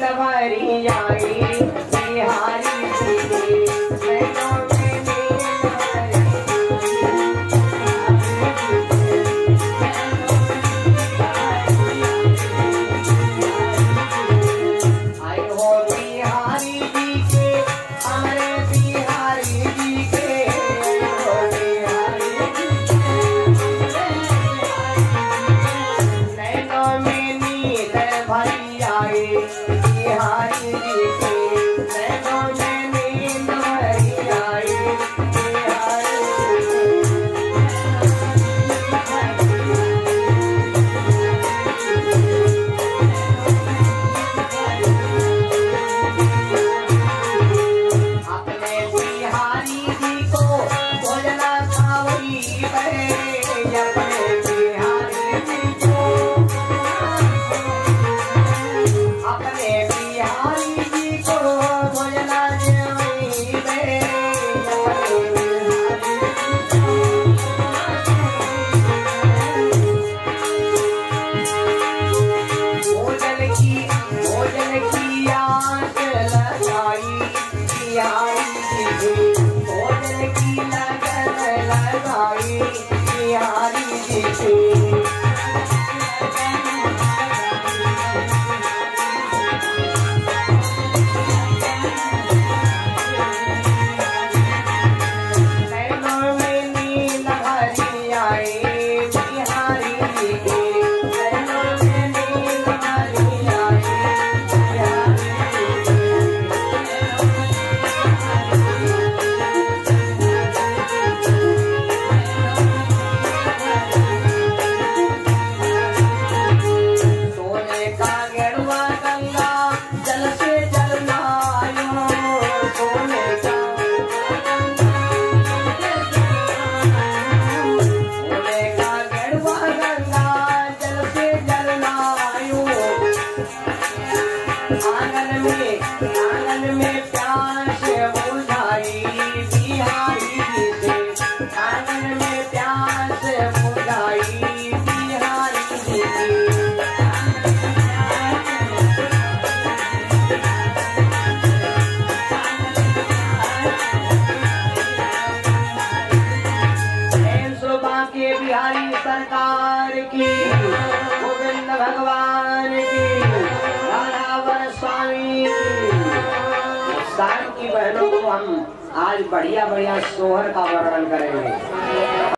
सवारी आई। Happy में प्यास बुझाई बिहारी से आँगन में बिहारी से बिहारी सरकार की गोविंद भगवान हिंदुस्तान की बहनों को हम आज बढ़िया बढ़िया सोहर का वर्णन करेंगे।